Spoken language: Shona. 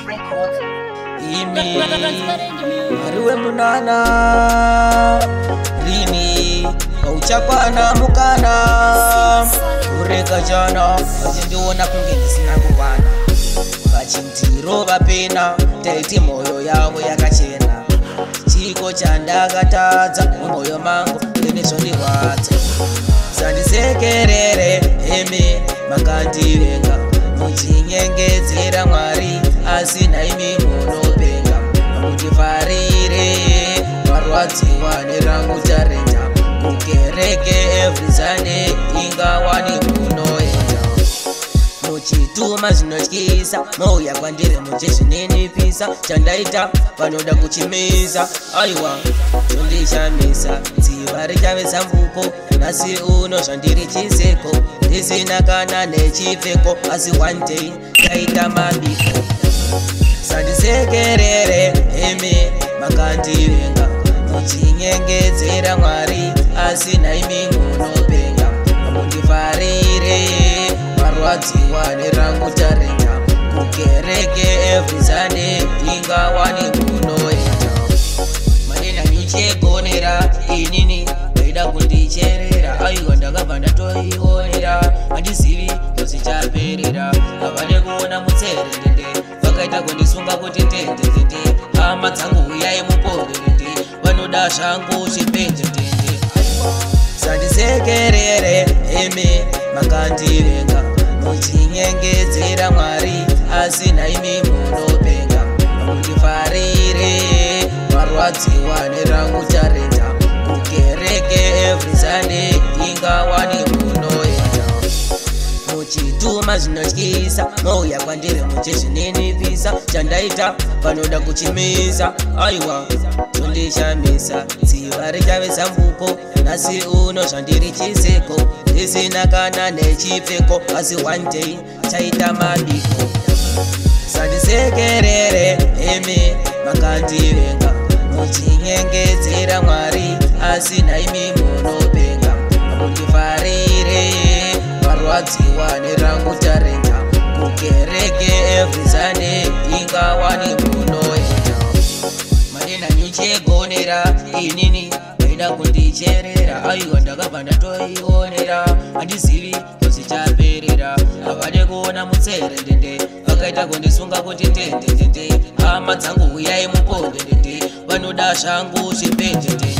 imariwe munana lini auchakwana mukana kureka jana vachindiona kunge ndisina kukwana vachindirova pena taiti mwoyo yavo yakachena chiko chandakatadza mumwoyo mangu enezvondirwadza sandisekerere heme makandivenga muchinyengedzera mwari asi naimi munopenga nokuti farire marwadziwa nerangu tarenga kuma zvinotyisa mouya kwandiri muche zvinenepisa chandaita vanoda kuchimisa aiwa chondishamisa dziva richavezambuko nhasi uno zvandiri chiseko ndisina kana nechipfeko asi one day taita mabiko sandisekerere hemi makandivenga muchinyengedzera mwari asi nhaimi munoa ndadziwa nerangu tarenda kukereke evrizade ndingawani kunoenda madenda nichegonera inini ndaida kundicherera aiwa ndakabva ndatoionera handizivi nozichaperera havane kuona mutserendende vakaita kundisunga kuti ndendendende hama dzangu uyai mupogerende vanoda zvangu zvependendende zandisekerere emi makandirenga ndakadziwa nerangu charenja kukereke every sunday ndingawani kunoenda muchituma zvinotyisa mouya kwandiri muchizvininipisa chandaita panoda kuchimisa aiwa zondishamisa dziva richave zambupo nhasi uno zvandiri chiseko ndisina kana nechipfeko asi one day chaita mabiko sandisekerere e pasinaimi munopenga mukifarire varwadziwa nerangu tarenja kukereke evrizane ingawani munoenda madena nyuchegonera inini aida kundicherera aiwa ndakabva ndatoionera handizivi kuzichaperera havade kuona mutserendende vakaita kundisunga kuti ndendendende hama dzangu uyai mupondendende vanoda zvangu zvipendendende